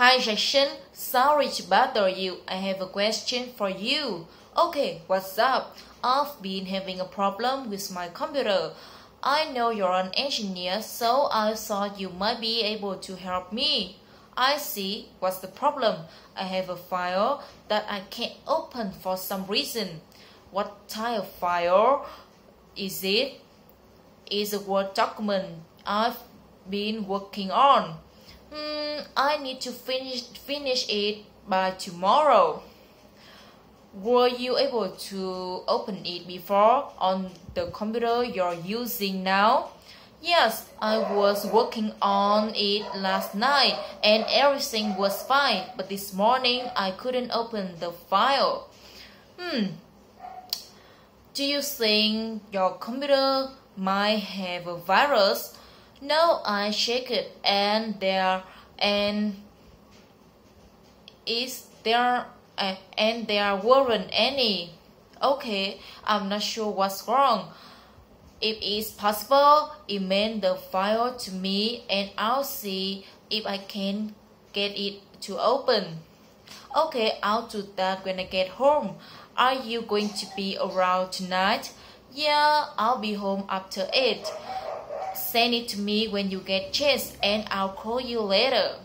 Hi Jackson, sorry to bother you. I have a question for you. Okay, what's up? I've been having a problem with my computer. I know you're an engineer, so I thought you might be able to help me. I see. What's the problem? I have a file that I can't open for some reason. What type of file is it? It's a Word document I've been working on. Hmm, I need to finish finish it by tomorrow. Were you able to open it before on the computer you're using now? Yes, I was working on it last night and everything was fine, but this morning I couldn't open the file. Hmm. Do you think your computer might have a virus? No, I checked it and there and is there uh, and there weren't any. Okay, I'm not sure what's wrong. If it's possible, email the file to me and I'll see if I can get it to open. Okay, I'll do that when I get home. Are you going to be around tonight? Yeah, I'll be home after 8. Send it to me when you get chance and I'll call you later.